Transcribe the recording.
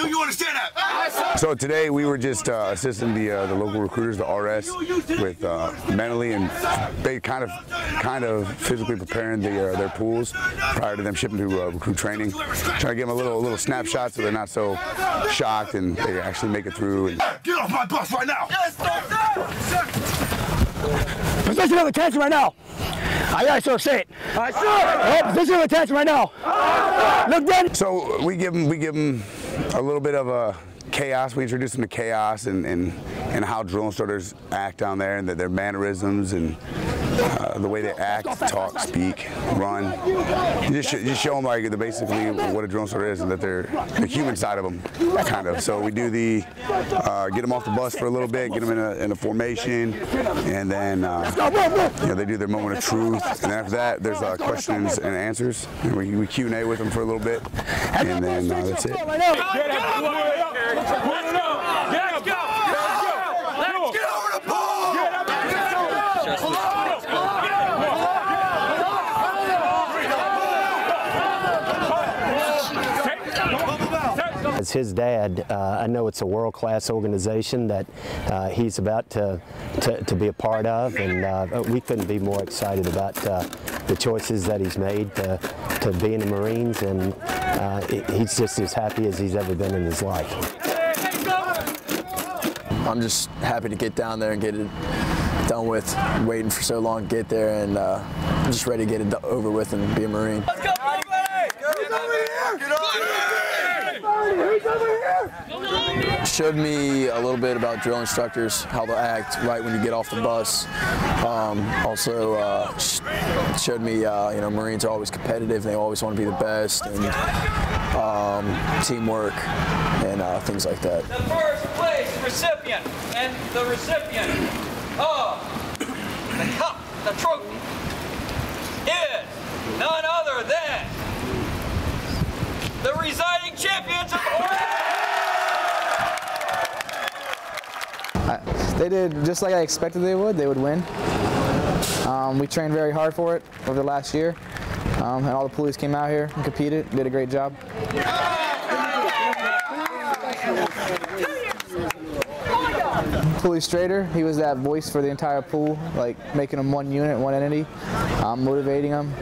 Do you understand that? So today we were just uh, assisting the uh, the local recruiters, the RS, with uh, mentally and they kind of kind of physically preparing the, uh, their pools prior to them shipping to uh, recruit training. Trying to give them a little a little snapshot so they're not so shocked and they actually make it through. And Get off my bus right now! Position of attention right now. I gotta sir say it. I sir. position of attention right now. Look down. So we give them we give them a little bit of a chaos. We introduce them to chaos and and, and how drill instructors act down there and their mannerisms and uh, the way they act, talk, speak, run. You just, sh- just show them like the basically what a drill instructor is and that they're the human side of them, kind of. So we do the uh, get them off the bus for a little bit, get them in a, in a formation, and then uh, you know, they do their moment of truth. And after that, there's uh, questions and answers. And we, we Q and A with them for a little bit, and then uh, that's it. Right now. Get over the pole! As his dad, uh, I know it's a world-class organization that uh, he's about to, to, to be a part of, and uh, we couldn't be more excited about uh, the choices that he's made to, to be in the Marines, and uh, he's just as happy as he's ever been in his life. I'm just happy to get down there and get it done with. Waiting for so long to get there, and uh, I'm just ready to get it over with and be a Marine. Showed me a little bit about drill instructors, how they'll act right when you get off the bus. Um, also uh, showed me, uh, you know, Marines are always competitive. They always want to be the best, and um, teamwork and uh, things like that. the first place recipient and the recipient of the cup, the trophy, is none other than the residing They did just like I expected they would. They would win. Um, we trained very hard for it over the last year, um, and all the poolees came out here and competed. Did a great job. Poolee Strader, he was that voice for the entire pool, like making them one unit, one entity, um, motivating them.